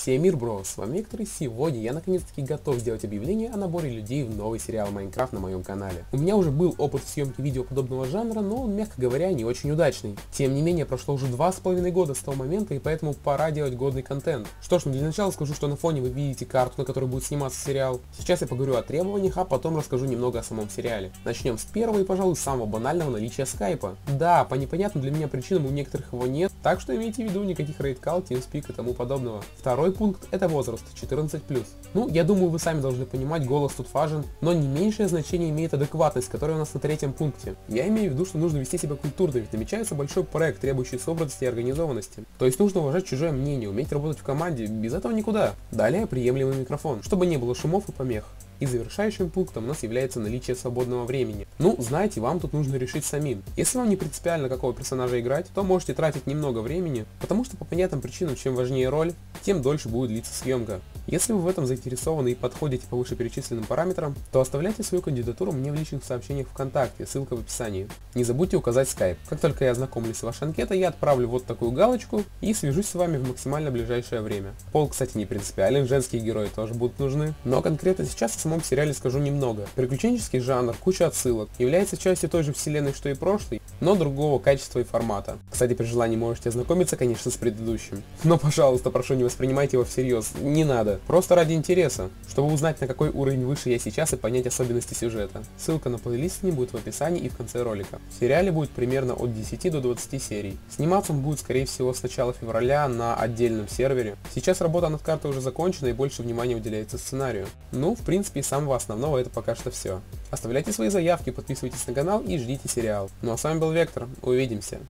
Всем мир, бро, с вами Виктор и сегодня я наконец-таки готов сделать объявление о наборе людей в новый сериал Майнкрафт на моем канале. У меня уже был опыт съемки видео подобного жанра, но он, мягко говоря, не очень удачный. Тем не менее, прошло уже два с половиной года с того момента, и поэтому пора делать годный контент. Что ж, ну для начала скажу, что на фоне вы видите карту, на которой будет сниматься сериал. Сейчас я поговорю о требованиях, а потом расскажу немного о самом сериале. Начнем с первого и, пожалуй, самого банального наличия скайпа. Да, по непонятным для меня причинам у некоторых его нет, так что имейте в виду никаких рейдкал, TeamSpeak и тому подобного. Второй Второй пункт – это возраст, 14+. Ну, я думаю, вы сами должны понимать, голос тут важен, но не меньшее значение имеет адекватность, которая у нас на третьем пункте. Я имею в виду, что нужно вести себя культурно, ведь намечается большой проект, требующий собранности и организованности. То есть нужно уважать чужое мнение, уметь работать в команде, без этого никуда. Далее приемлемый микрофон, чтобы не было шумов и помех. И завершающим пунктом у нас является наличие свободного времени. Ну, знаете, вам тут нужно решить самим. Если вам не принципиально какого персонажа играть, то можете тратить немного времени, потому что по понятным причинам, чем важнее роль, тем дольше будет длиться съемка. Если вы в этом заинтересованы и подходите по вышеперечисленным параметрам, то оставляйте свою кандидатуру мне в личных сообщениях ВКонтакте, ссылка в описании. Не забудьте указать Skype. Как только я ознакомлюсь с вашей анкетой, я отправлю вот такую галочку и свяжусь с вами в максимально ближайшее время. Пол, кстати, не принципиален, женские герои тоже будут нужны. Но конкретно сейчас о самом сериале скажу немного. Приключенческий жанр, куча отсылок, является частью той же вселенной, что и прошлый, но другого качества и формата. Кстати, при желании можете ознакомиться, конечно, с предыдущим. Но, пожалуйста, прошу, не воспринимайте его всерьез. Не надо. Просто ради интереса, чтобы узнать, на какой уровень выше я сейчас и понять особенности сюжета. Ссылка на плейлист не будет в описании и в конце ролика. В сериале будет примерно от 10 до 20 серий. Сниматься он будет, скорее всего, с начала февраля на отдельном сервере. Сейчас работа над картой уже закончена и больше внимания уделяется сценарию. Ну, в принципе, из самого основного это пока что все. Оставляйте свои заявки, подписывайтесь на канал и ждите сериал. Ну а с вами был Вектор. Увидимся.